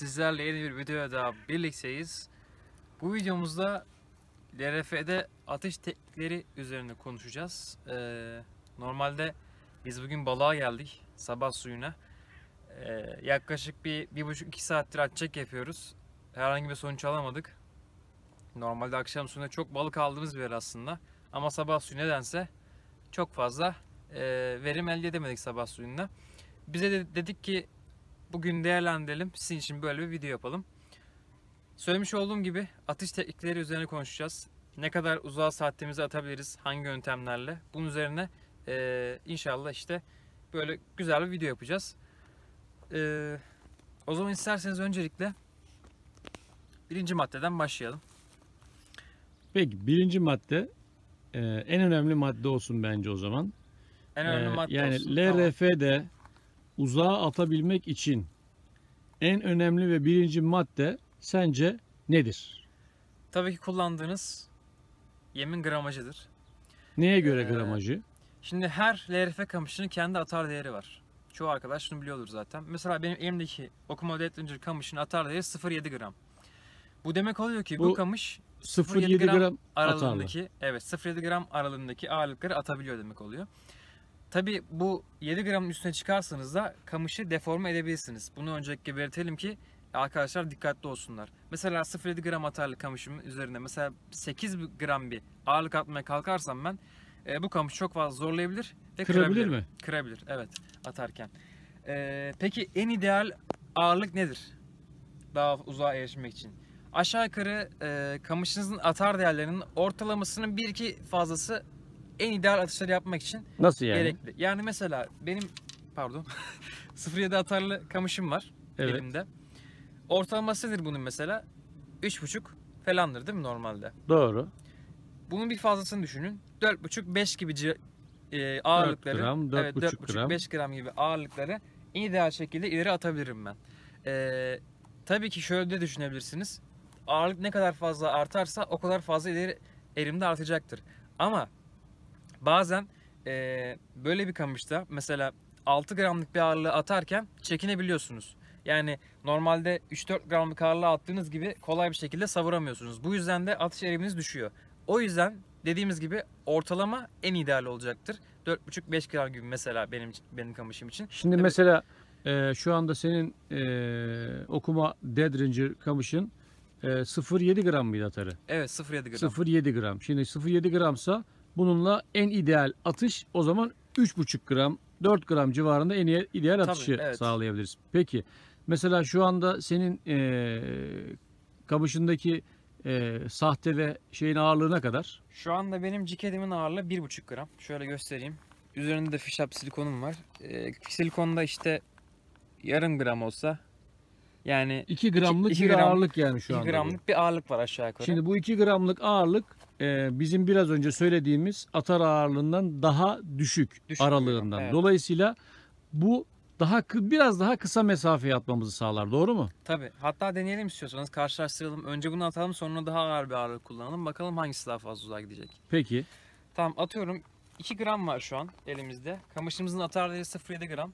sizlerle yeni bir videoya daha birlikteyiz. Bu videomuzda LRF'de atış teknikleri üzerine konuşacağız. Ee, normalde biz bugün balığa geldik, sabah suyuna. Ee, yaklaşık bir, bir buçuk iki saattir atacak yapıyoruz. Herhangi bir sonuç alamadık. Normalde akşam suyunda çok balık aldığımız bir yer aslında. Ama sabah suyu nedense çok fazla e, verim elde edemedik sabah suyunda. Bize de dedik ki bugün değerlendirelim. Sizin için böyle bir video yapalım. Söylemiş olduğum gibi atış teknikleri üzerine konuşacağız. Ne kadar uzağa saatimizi atabiliriz, hangi yöntemlerle. Bunun üzerine e, inşallah işte böyle güzel bir video yapacağız. E, o zaman isterseniz öncelikle birinci maddeden başlayalım. Peki birinci madde e, en önemli madde olsun bence o zaman. En önemli E, madde yani olsun. Tamam. Uzağa atabilmek için en önemli ve birinci madde sence nedir? Tabii ki kullandığınız yemin gramajıdır. Neye göre Ee, gramajı? Şimdi her LRF kamışının kendi atar değeri var. Çoğu arkadaş şunu biliyordur zaten. Mesela benim elimdeki Okuma Dead Ranger kamışının atar değeri 0.7 gram. Bu demek oluyor ki bu, Bu kamış 0.7 gram gram atarlı. aralığındaki evet 0.7 gram aralığındaki ağırlıkları atabiliyor demek oluyor. Tabi bu 7 gramın üstüne çıkarsanız da kamışı deforme edebilirsiniz. Bunu öncelikle belirtelim ki arkadaşlar dikkatli olsunlar. Mesela 0.7 gram atarlı kamışımın üzerine mesela 8 gram bir ağırlık atmaya kalkarsam ben e, bu kamışı çok fazla zorlayabilir ve Kırabilir kırabilir mi? Kırabilir evet atarken. E, peki en ideal ağırlık nedir? Daha uzağa erişmek için. Aşağı yukarı e, kamışınızın atar değerlerinin ortalamasının bir iki fazlası en ideal atışları yapmak için Nasıl yani? gerekli. Yani mesela benim pardon 0.7 atarlı kamışım var Evet. elimde. Ortalaması nedir bunun mesela? 3.5 falandır değil mi normalde? Doğru. Bunun bir fazlasını düşünün. 4.5-5 gibi e, ağırlıkları. gram, 4,5 evet, 4,5 gram. 5 gram gibi ağırlıkları ideal şekilde ileri atabilirim ben. E, tabii ki şöyle de düşünebilirsiniz. Ağırlık ne kadar fazla artarsa o kadar fazla ileri erimde artacaktır. Ama bazen e, böyle bir kamışta mesela 6 gramlık bir ağırlığı atarken çekinebiliyorsunuz. Yani normalde 3-4 gramlık ağırlığı attığınız gibi kolay bir şekilde savuramıyorsunuz. Bu yüzden de atış eriminiz düşüyor. O yüzden dediğimiz gibi ortalama en ideal olacaktır. 4,5-5 gram gibi mesela benim benim kamışım için. Şimdi Tabii. mesela e, şu anda senin e, okuma Dead Ranger kamışın e, 0.7 gram mıydı atarı? Evet 0,7 gram. 0.7 gram. Şimdi 0.7 gramsa bununla en ideal atış o zaman 3.5 gram 4 gram civarında en iyi- ideal Tabii, atışı evet. sağlayabiliriz. Peki mesela şu anda senin e, kamışındaki e, sahte ve şeyin ağırlığı ne kadar? Şu anda benim ciketimin ağırlığı 1,5 gram. Şöyle göstereyim. Üzerinde de fişap silikonum var. Ee, silikonda işte yarım gram olsa yani 2 gramlık iki bir gramlık- ağırlık yani şu 2 anda. bu. gramlık bir ağırlık var aşağı yukarı. Şimdi bu 2 gramlık ağırlık e, bizim biraz önce söylediğimiz atar ağırlığından daha düşük, Düşük aralığından. evet. Dolayısıyla bu daha biraz daha kısa mesafeye atmamızı sağlar. Doğru mu? Tabii. Hatta deneyelim istiyorsanız. Karşılaştıralım. Önce bunu atalım sonra daha ağır bir ağırlık kullanalım. Bakalım hangisi daha fazla uzağa gidecek. Peki. Tamam atıyorum. 2 gram var şu an elimizde. Kamışımızın atar değeri 0,7 gram.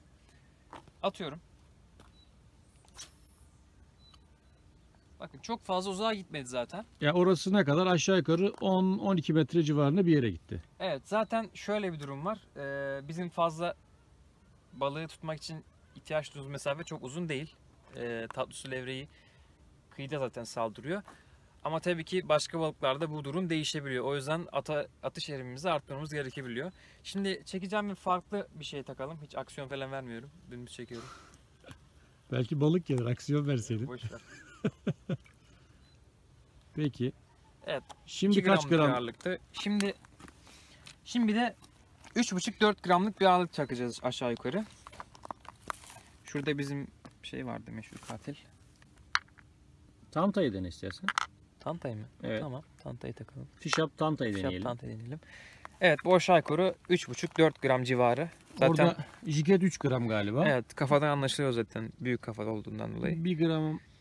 Atıyorum. Bakın çok fazla uzağa gitmedi zaten. Ya orası ne kadar? Aşağı yukarı 10-12 metre civarında bir yere gitti. Evet zaten şöyle bir durum var. Ee, bizim fazla balığı tutmak için ihtiyaç duyduğumuz mesafe çok uzun değil. Ee, tatlı su levreği kıyıda zaten saldırıyor. Ama tabii ki başka balıklarda bu durum değişebiliyor. O yüzden ata, atış erimimizi arttırmamız gerekebiliyor. Şimdi çekeceğim bir farklı bir şey takalım. Hiç aksiyon falan vermiyorum. Dümdüz çekiyorum. Belki balık gelir aksiyon verseydin. Boş ver. Peki. Evet. Şimdi 2 kaç gram? ağırlıktı. Şimdi şimdi de 3,5-4 gramlık bir ağırlık çakacağız aşağı yukarı. Şurada bizim şey vardı meşhur katil. Tantayı dene istersen. Tantay mı? Evet. Tamam. Tantayı takalım. Fişap tantayı Şap deneyelim. tantay deneyelim. Evet bu aşağı yukarı 3,5-4 gram civarı. Zaten Orada jiget 3 gram galiba. evet kafadan anlaşılıyor zaten büyük kafa olduğundan dolayı. 1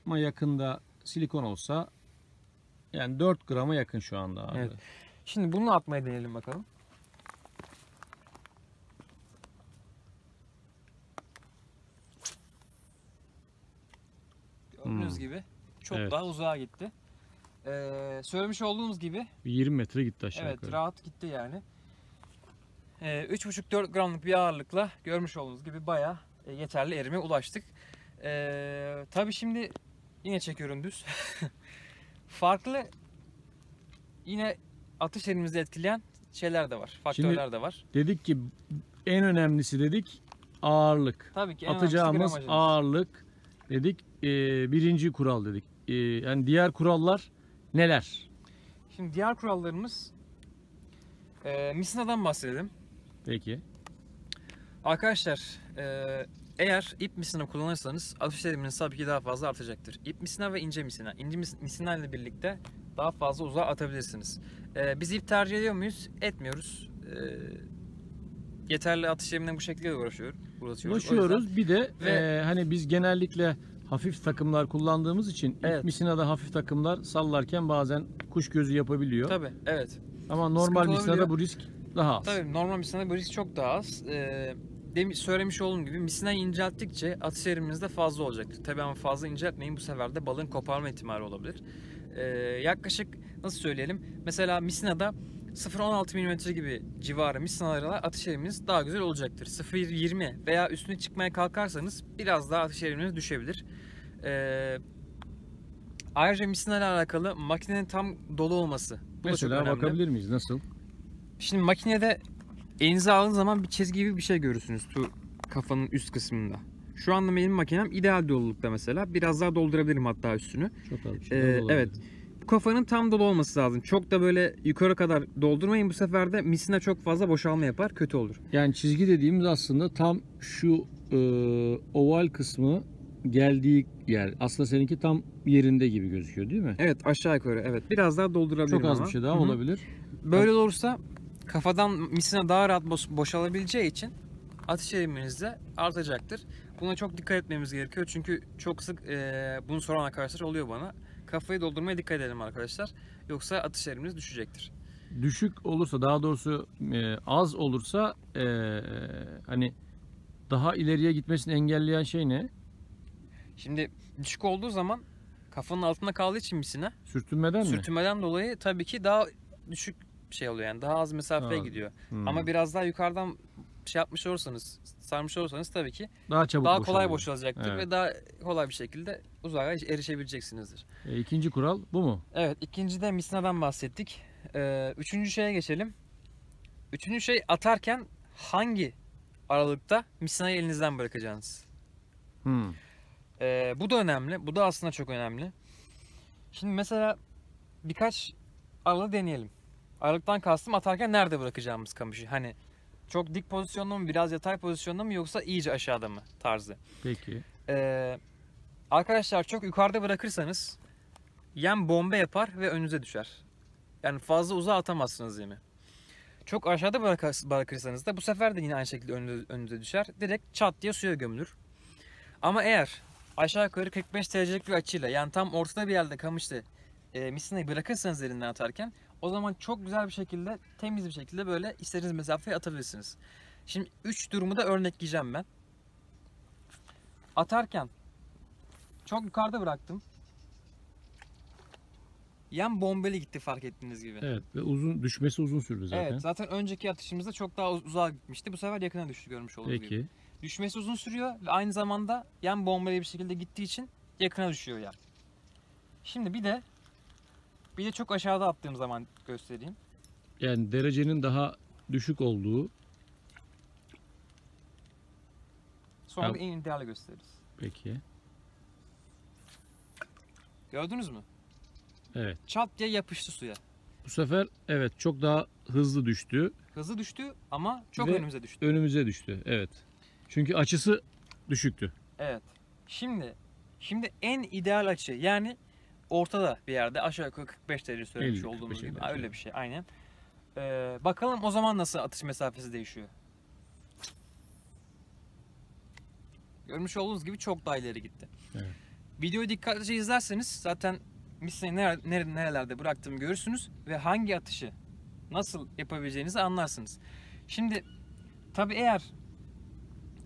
grama yakında silikon olsa yani 4 grama yakın şu anda abi. Evet. Şimdi bunu atmaya deneyelim bakalım. Gördüğünüz Hmm. gibi çok Evet. daha uzağa gitti. Ee, söylemiş olduğumuz gibi Bir 20 metre gitti aşağı evet yukarı. rahat gitti yani. Ee, 3,5-4 gramlık bir ağırlıkla görmüş olduğunuz gibi bayağı e, yeterli erime ulaştık. Ee, tabii şimdi yine çekiyorum düz. Farklı yine atış elimizi etkileyen şeyler de var. Faktörler de var. Dedik ki en önemlisi dedik ağırlık. Tabii ki en Atacağımız ağırlık dedik. Ee, birinci kural dedik. Ee, yani diğer kurallar neler? Şimdi diğer kurallarımız e, misinadan bahsedelim. Peki. Arkadaşlar e, eğer ip misina kullanırsanız atış eriminiz tabii ki daha fazla artacaktır. İp misina ve ince misina. İnce mis- misina ile birlikte daha fazla uzağa atabilirsiniz. E, biz ip tercih ediyor muyuz? Etmiyoruz. E, yeterli atış erimine bu şekilde uğraşıyor, uğraşıyoruz. Ulaşıyoruz. Bir de Ve- e, hani biz genellikle hafif takımlar kullandığımız için Evet. ilk misinada hafif takımlar sallarken bazen kuş gözü yapabiliyor. Tabii evet. Ama normal misinada bu risk daha az. Tabii normal misinada bu risk çok daha az. Ee, demin söylemiş olduğum gibi misinayı incelttikçe atış eriminiz de fazla olacaktır. Tabii ama fazla inceltmeyin bu sefer de balığın koparma ihtimali olabilir. Ee, yaklaşık nasıl söyleyelim? Mesela misinada 0.16 mm gibi civarı misinalarla atış eriminiz daha güzel olacaktır. 0.20 veya üstüne çıkmaya kalkarsanız biraz daha atış eriminiz düşebilir. Ee, ayrıca misina ile alakalı makinenin tam dolu olması. Bu Mesela bakabilir miyiz? Nasıl? Şimdi makinede elinize aldığınız zaman bir çizgi gibi bir şey görürsünüz tu kafanın üst kısmında. Şu anda benim makinem ideal dolulukta mesela. Biraz daha doldurabilirim hatta üstünü. Çok az bir şey Ee, daha olabilir. evet. Bu kafanın tam dolu olması lazım. Çok da böyle yukarı kadar doldurmayın. Bu sefer de misina çok fazla boşalma yapar. Kötü olur. Yani çizgi dediğimiz aslında tam şu e, oval kısmı geldiği yer. Aslında seninki tam yerinde gibi gözüküyor değil mi? Evet aşağı yukarı evet. Biraz daha doldurabilirim Çok az ama. bir şey daha Hı hı. olabilir. Böyle olursa kafadan misina daha rahat boş- boşalabileceği için atış eriminiz de artacaktır. Buna çok dikkat etmemiz gerekiyor çünkü çok sık eee, bunu soran arkadaşlar oluyor bana. Kafayı doldurmaya dikkat edelim arkadaşlar. Yoksa atış eriminiz düşecektir. Düşük olursa daha doğrusu e, az olursa e, hani daha ileriye gitmesini engelleyen şey ne? Şimdi düşük olduğu zaman kafanın altında kaldığı için misina Sürtünmeden mi? sürtünmeden dolayı tabii ki daha düşük şey oluyor yani daha az mesafeye Ha. gidiyor. Hmm. Ama biraz daha yukarıdan şey yapmış olursanız, sarmış olursanız tabii ki daha çabuk daha kolay boşalacaktır Evet. ve daha kolay bir şekilde uzağa erişebileceksinizdir. E, ikinci kural bu mu? Evet ikinci de misinadan bahsettik. Ee, üçüncü şeye geçelim. Üçüncü şey atarken hangi aralıkta misinayı elinizden bırakacaksınız? Hmm. Ee, bu da önemli. Bu da aslında çok önemli. Şimdi mesela birkaç aralığı deneyelim. Aralıktan kastım atarken nerede bırakacağımız kamışı. Hani çok dik pozisyonda mı, biraz yatay pozisyonda mı yoksa iyice aşağıda mı tarzı. Peki. Ee, arkadaşlar çok yukarıda bırakırsanız yem bombe yapar ve önünüze düşer. Yani fazla uzağa atamazsınız yemi. Çok aşağıda bırakır- bırakırsanız da bu sefer de yine aynı şekilde önünüze, önünüze düşer. Direkt çat diye suya gömülür. Ama eğer aşağı yukarı 45 derecelik bir açıyla yani tam ortada bir yerde kamışta e, misinayı bırakırsanız elinden atarken o zaman çok güzel bir şekilde temiz bir şekilde böyle istediğiniz mesafeye atabilirsiniz. Şimdi 3 durumu da örnekleyeceğim ben atarken çok yukarıda bıraktım. Yem bombeli gitti fark ettiğiniz gibi. Evet ve uzun düşmesi uzun sürdü zaten. Evet, zaten önceki atışımızda çok daha uz- uzağa gitmişti. Bu sefer yakına düştü görmüş olduğunuz gibi. Peki. Düşmesi uzun sürüyor ve aynı zamanda yem bombeli bir şekilde gittiği için yakına düşüyor yem. Şimdi bir de bir de çok aşağıda attığım zaman göstereyim. Yani derecenin daha düşük olduğu Sonra da en ideali gösteririz. peki. Gördünüz mü? Evet. Çat diye yapıştı suya. Bu sefer evet çok daha hızlı düştü. Hızlı düştü ama çok Ve- önümüze düştü. Önümüze düştü. Evet. Çünkü açısı düşüktü. Evet. Şimdi şimdi en ideal açı yani ortada bir yerde aşağı yukarı 45 derece söylemiş 50, olduğumuz 45 gibi. derece. Öyle bir şey aynen. Ee, bakalım o zaman nasıl atış mesafesi değişiyor. Görmüş olduğunuz gibi çok daha ileri gitti. Evet. Videoyu dikkatlice izlerseniz zaten misleyi nere- nerelerde bıraktığımı görürsünüz ve hangi atışı nasıl yapabileceğinizi anlarsınız. Şimdi tabi eğer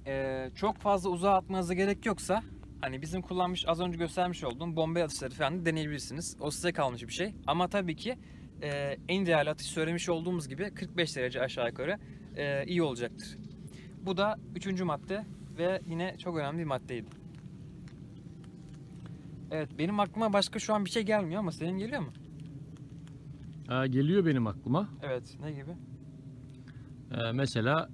e, çok fazla uzağa atmanıza gerek yoksa hani bizim kullanmış az önce göstermiş olduğum bomba atışları falan da deneyebilirsiniz. O size kalmış bir şey. Ama tabii ki e, en ideal atış söylemiş olduğumuz gibi 45 derece aşağı yukarı e, iyi olacaktır. Bu da üçüncü madde ve yine çok önemli bir maddeydi. Evet benim aklıma başka şu an bir şey gelmiyor ama senin geliyor mu? Ha, geliyor benim aklıma. Evet ne gibi? Ee, mesela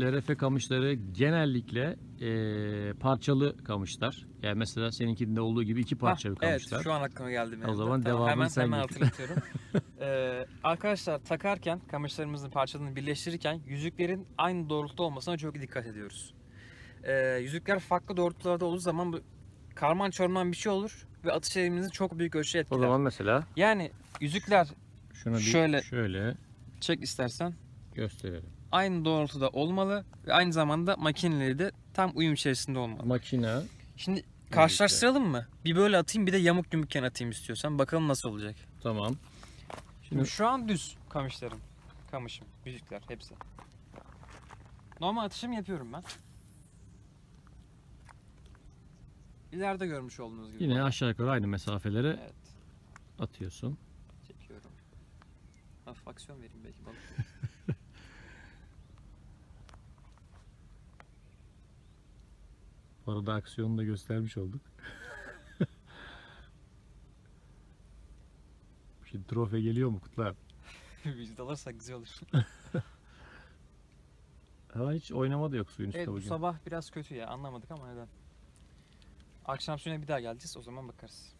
LRF kamışları genellikle ee, parçalı kamışlar. Yani mesela seninkinde olduğu gibi iki parçalı Hah, kamışlar. Evet şu an aklıma geldi. benim de. zaman devamını hemen, sen hemen getir. hatırlatıyorum. Ee, arkadaşlar takarken kamışlarımızın parçalarını birleştirirken yüzüklerin aynı doğrultuda olmasına çok dikkat ediyoruz. Ee, yüzükler farklı doğrultularda olduğu zaman bu karman çorman bir şey olur ve atış eğiminizi çok büyük ölçüde O etkiler. zaman mesela Yani yüzükler şunu bir Şöyle- şöyle çek istersen gösterelim. aynı doğrultuda olmalı ve aynı zamanda makineleri de tam uyum içerisinde olmalı. Makine Şimdi karşılaştıralım mı? Bir böyle atayım bir de yamuk yumukken atayım istiyorsan. Bakalım nasıl olacak. tamam. Şimdi şu an düz kamışlarım. Kamışım, yüzükler hepsi. Normal atışım yapıyorum ben. İleride görmüş olduğunuz gibi. Yine aşağı yukarı aynı mesafelere Evet, atıyorsun. çekiyorum. Hafif aksiyon vereyim belki balık. Bu arada aksiyonu da göstermiş olduk. Şimdi trofe geliyor mu Kutlar? Vücut alırsak güzel olur. Ha hiç oynama da yok suyun üstünde evet bu bugün. sabah biraz kötü ya anlamadık ama neden. Akşam suyuna bir daha geleceğiz o zaman bakarız.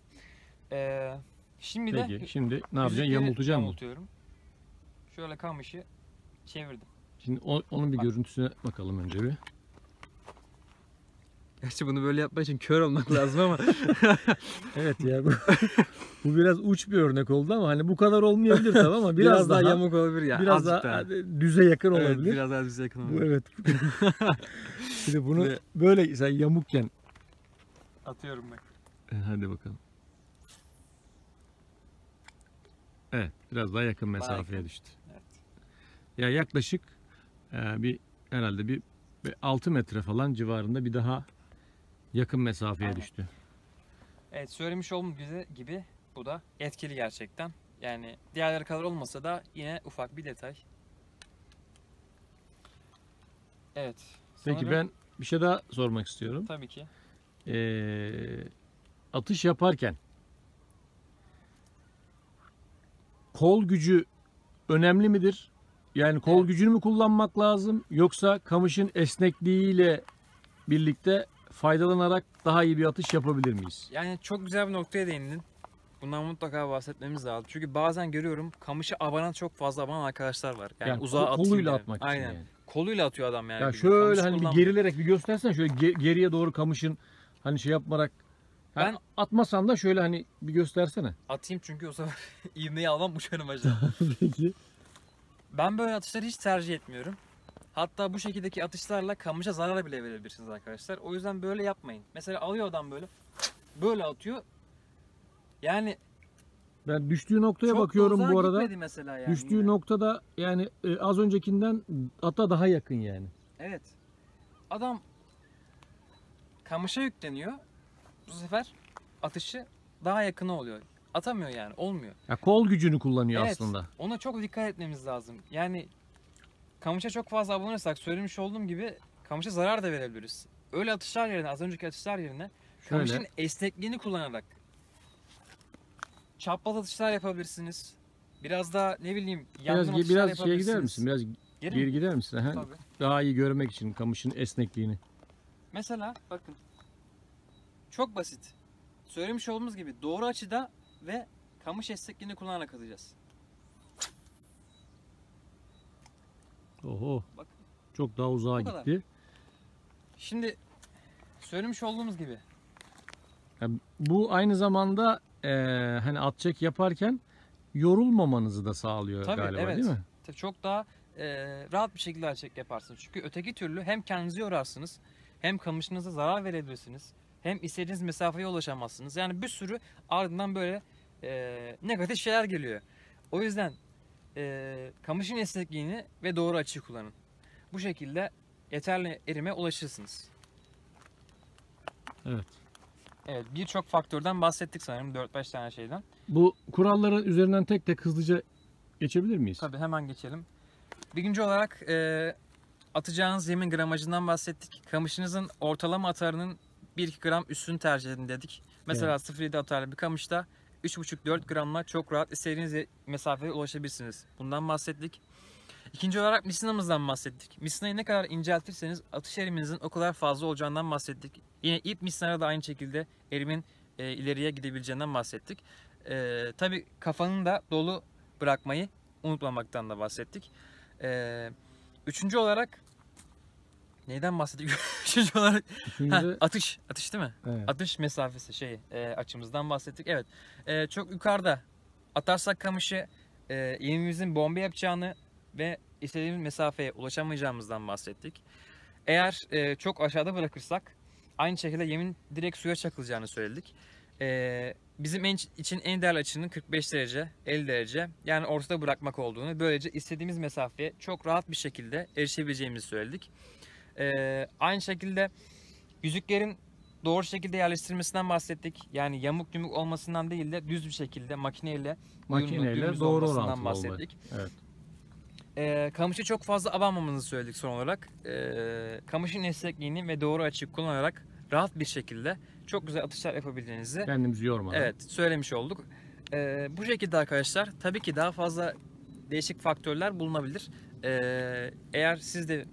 Ee, şimdi de Peki şimdi ne yapacaksın? Yamultacaksın mı? Yamultuyorum. Şöyle kamışı çevirdim. Şimdi o- onun bir Bak. görüntüsüne bakalım önce bir. Gerçi bunu böyle yapmak için kör olmak lazım ama Evet ya bu, bu biraz uç bir örnek oldu ama hani bu kadar olmayabilir tabii ama biraz, daha, yamuk olabilir ya. biraz azıcık daha düze yakın olabilir. biraz daha düz yakın Bu evet. Şimdi bunu Ve- böyle sen yamukken Atıyorum bak. E, hadi bakalım. Evet, biraz daha yakın mesafeye yakın. düştü. Evet. Ya yaklaşık e, bir herhalde bir, bir 6 metre falan civarında bir daha yakın mesafeye Aynen. düştü. Evet söylemiş olduğum gibi, bu da etkili gerçekten. Yani diğerleri kadar olmasa da yine ufak bir detay. Evet. Peki ben bir şey daha sormak istiyorum. Tabii ki. Ee, atış yaparken kol gücü önemli midir? Yani kol Evet. gücünü mü kullanmak lazım yoksa kamışın esnekliğiyle birlikte faydalanarak daha iyi bir atış yapabilir miyiz? Yani çok güzel bir noktaya değindin. Bundan mutlaka bahsetmemiz lazım. Çünkü bazen görüyorum kamışı abanan çok fazla abanan arkadaşlar var. Yani, Yani uzağa kol- koluyla yani. atmak Aynen. yani. Koluyla atıyor adam yani. Ya bildiğin. şöyle hani bir gerilerek bir göstersen şöyle ge- geriye doğru kamışın hani şey yapmarak Ben- atmasan da şöyle hani bir göstersene. Atayım çünkü o sefer ivmeyi almam uçarım aşağı. Peki. Ben böyle atışları hiç tercih etmiyorum. Hatta bu şekildeki atışlarla kamışa zarar bile verebilirsiniz arkadaşlar. O yüzden böyle yapmayın. Mesela alıyor adam böyle. Böyle atıyor. Yani Ben düştüğü noktaya çok bakıyorum bu arada. mesela yani. Düştüğü yine. noktada yani e, az öncekinden hatta daha yakın yani. Evet. Adam kamışa yükleniyor. Bu sefer atışı daha yakına oluyor. Atamıyor yani. Olmuyor. Ya kol gücünü kullanıyor Evet. aslında. Ona çok dikkat etmemiz lazım. Yani kamışa çok fazla abonırsak söylemiş olduğum gibi kamışa zarar da verebiliriz. Öyle atışlar yerine az önceki atışlar yerine Şöyle. kamışın esnekliğini kullanarak çapraz atışlar yapabilirsiniz. Biraz daha ne bileyim Biraz atışlar biraz şeye gider misin? Biraz Geri geri gider misin? Ha? Tabii. Daha iyi görmek için kamışın esnekliğini. Mesela bakın. Çok basit. Söylemiş olduğumuz gibi doğru açıda ve kamış esnekliğini kullanarak atacağız. Oho. Bak. Çok daha uzağa kadar. gitti. Şimdi söylemiş olduğumuz gibi Ya bu aynı zamanda e, hani at çek yaparken yorulmamanızı da sağlıyor Tabii, galiba evet. değil mi? Tabii çok daha e, rahat bir şekilde açık yaparsınız. Çünkü öteki türlü hem kendinizi yorarsınız, hem kamışınıza zarar verebilirsiniz, hem istediğiniz mesafeye ulaşamazsınız. Yani bir sürü ardından böyle e, negatif şeyler geliyor. O yüzden e, kamışın esnekliğini ve doğru açıyı kullanın. Bu şekilde yeterli erime ulaşırsınız. Evet. Evet birçok faktörden bahsettik sanırım 4-5 tane şeyden. Bu kuralları üzerinden tek tek hızlıca geçebilir miyiz? Tabii hemen geçelim. Birinci olarak e, atacağınız yemin gramajından bahsettik. Kamışınızın ortalama atarının 1-2 gram üstünü tercih edin dedik. Mesela 0.7 atarlı bir kamışta 3.5-4 gramla çok rahat istediğiniz mesafeye ulaşabilirsiniz. Bundan bahsettik. İkinci olarak misinamızdan bahsettik. Misinayı ne kadar inceltirseniz atış eriminizin o kadar fazla olacağından bahsettik. Yine ip misinara da aynı şekilde erimin e, ileriye gidebileceğinden bahsettik. E, Tabi kafanın da dolu bırakmayı unutmamaktan da bahsettik. E, üçüncü olarak neyden bahsettik? üçüncü olarak Üçüncü atış. Atış değil mi? evet. Atış mesafesi şey e, açımızdan bahsettik. Evet. E, çok yukarıda atarsak kamışı e, yemimizin bomba yapacağını ve istediğimiz mesafeye ulaşamayacağımızdan bahsettik. Eğer e, çok aşağıda bırakırsak aynı şekilde yemin direkt suya çakılacağını söyledik. E, bizim en, için en değerli açının 45 derece, 50 derece yani ortada bırakmak olduğunu böylece istediğimiz mesafeye çok rahat bir şekilde erişebileceğimizi söyledik. E, aynı şekilde yüzüklerin doğru şekilde yerleştirilmesinden bahsettik. Yani yamuk yumuk olmasından değil de düz bir şekilde makineyle Makineyle doğru olmasından bahsettik. Evet. Ee, kamışı çok fazla abanmamanızı söyledik son olarak. Ee, kamışın esnekliğini ve doğru açıyı kullanarak rahat bir şekilde çok güzel atışlar yapabildiğinizi Kendimizi yormadan. evet söylemiş olduk. Ee, bu şekilde arkadaşlar tabii ki daha fazla değişik faktörler bulunabilir. Ee, eğer siz de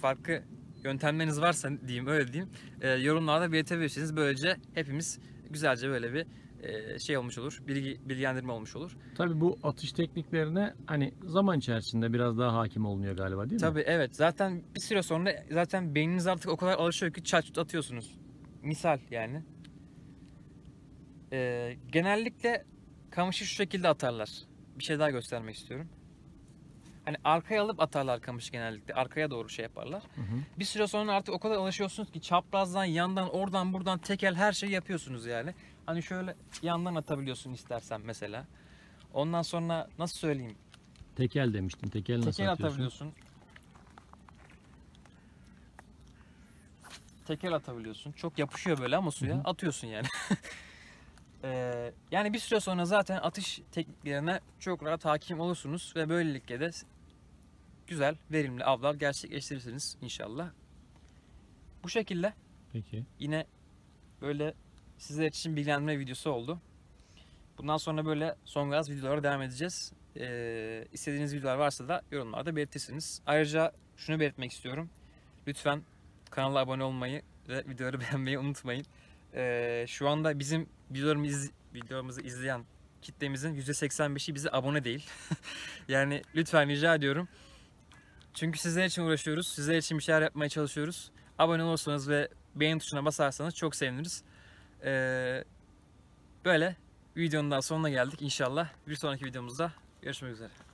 farklı yöntemleriniz varsa diyeyim öyle diyeyim e, yorumlarda belirtebilirsiniz. Böylece hepimiz güzelce böyle bir e, şey olmuş olur. Bilgi, bilgilendirme olmuş olur. Tabii bu atış tekniklerine hani zaman içerisinde biraz daha hakim olunuyor galiba değil mi? Tabii evet. Zaten bir süre sonra zaten beyniniz artık o kadar alışıyor ki çat atıyorsunuz. Misal yani. Ee, genellikle kamışı şu şekilde atarlar. Bir şey daha göstermek istiyorum. Hani arkaya alıp atarlar kamışı genellikle. Arkaya doğru şey yaparlar. Hı hı. Bir süre sonra artık o kadar alışıyorsunuz ki çaprazdan, yandan, oradan, buradan tekel her şeyi yapıyorsunuz yani. Hani şöyle yandan atabiliyorsun istersen mesela. Ondan sonra nasıl söyleyeyim? Tekel demiştin. Tekel nasıl Tekel atıyorsun? atabiliyorsun. Tekel atabiliyorsun. Çok yapışıyor böyle ama suya. Hı hı. Atıyorsun yani. Ee, yani bir süre sonra zaten atış tekniklerine çok rahat hakim olursunuz ve böylelikle de güzel, verimli avlar gerçekleştirirsiniz inşallah. Bu şekilde Peki. yine böyle sizler için bilgilendirme videosu oldu. Bundan sonra böyle son gaz videolara devam edeceğiz. Ee, istediğiniz videolar varsa da yorumlarda belirtirsiniz. Ayrıca şunu belirtmek istiyorum. Lütfen kanala abone olmayı ve videoları beğenmeyi unutmayın. Ee, şu anda bizim videolarımızı, videolarımızı izleyen kitlemizin %85'i bize abone değil. yani lütfen rica ediyorum. Çünkü sizler için uğraşıyoruz. Sizler için bir şeyler yapmaya çalışıyoruz. Abone olursanız ve beğen tuşuna basarsanız çok seviniriz. Ee, böyle videonun daha sonuna geldik inşallah. Bir sonraki videomuzda görüşmek üzere.